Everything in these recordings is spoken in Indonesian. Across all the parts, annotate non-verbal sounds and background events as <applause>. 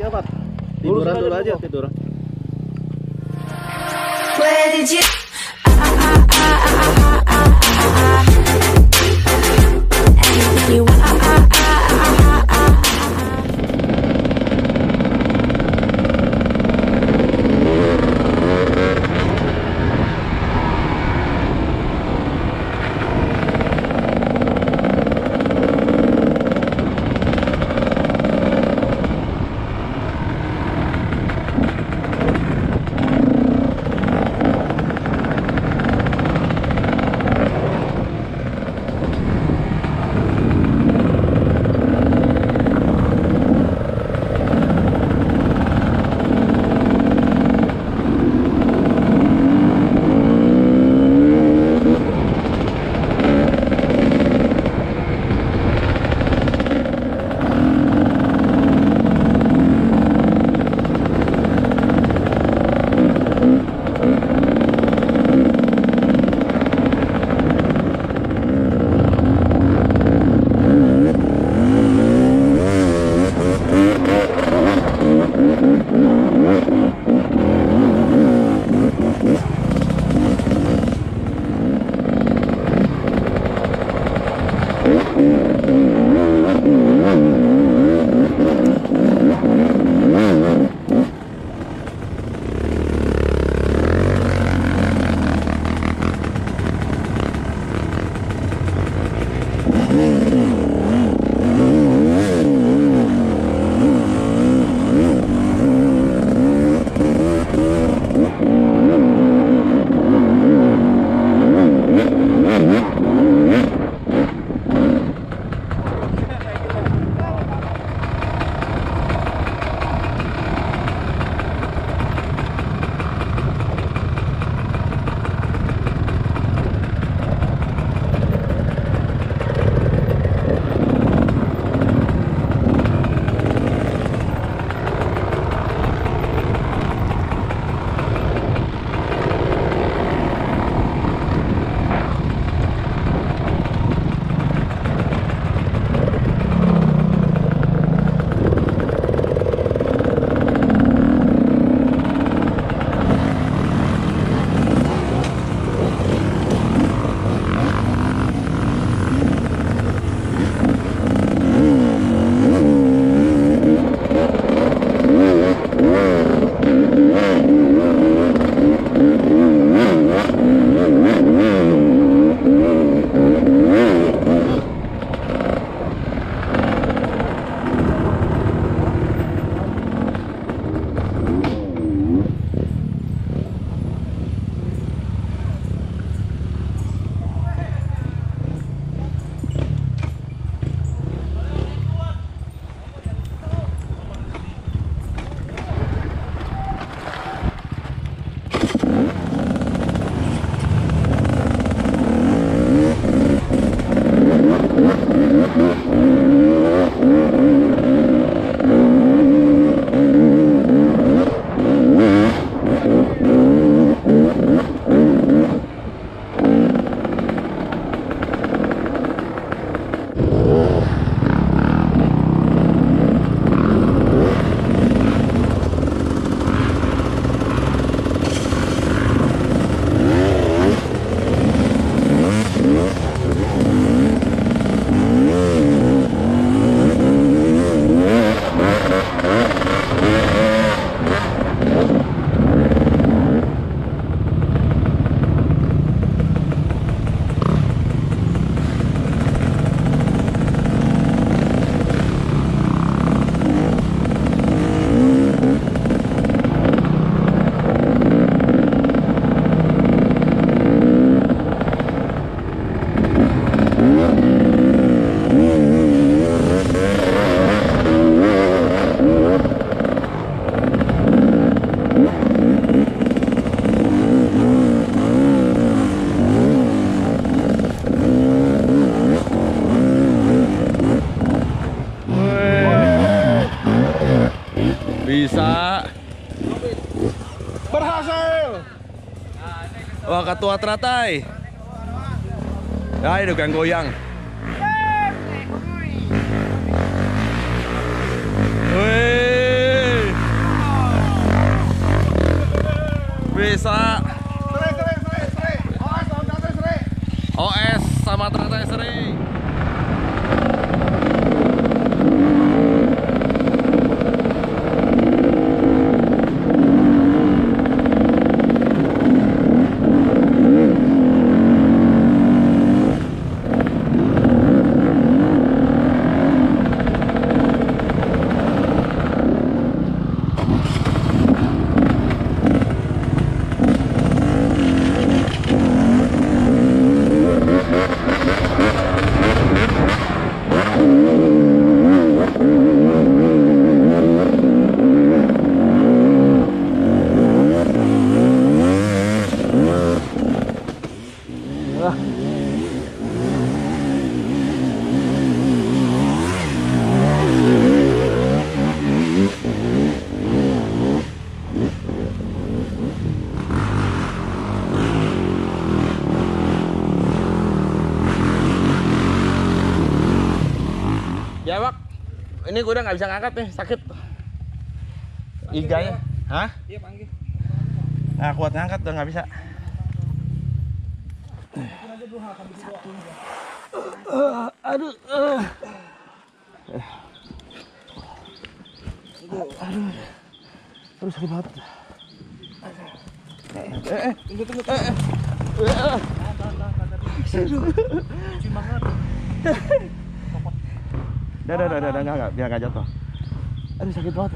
aja, Pak. Tiduran dulu aja, tiduran. Bisa. Berhasil. Wah, ketua teratai. Ayo gang goyang. Wih. Bisa. OS sama teratai sering. Ini gue udah nggak bisa ngangkat nih, sakit. Iganya. Hah? Iya panggil. Nah, kuat ngangkat udah nggak bisa. aduh, uh. aduh, aduh sakit banget. Eh, eh, tunggu, tunggu, eh, eh. Eh, Udah, <laughs> udah, udah, udah, udah, enggak, biar nggak jatuh. Aduh sakit banget.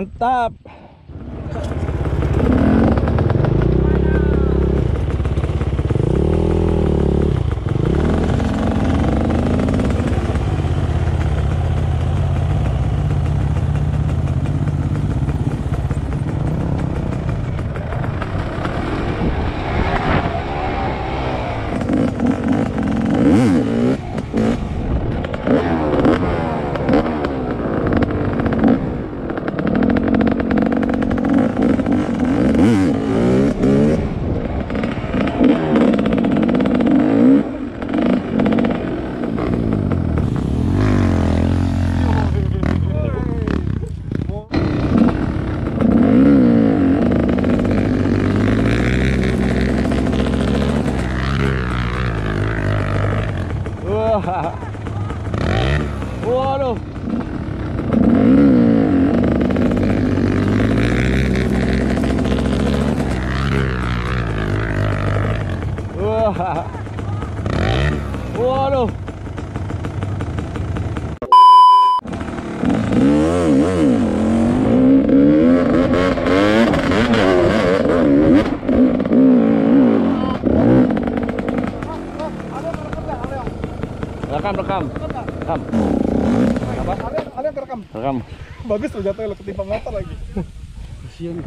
Mantap. Wah. Waduh. Wah. Waduh. Rekam, rekam. Rekam. Apa? Kalian kalian kerekam. Rekam. Bagus tuh jatuhnya lo ketimpa motor lagi. Kasihan.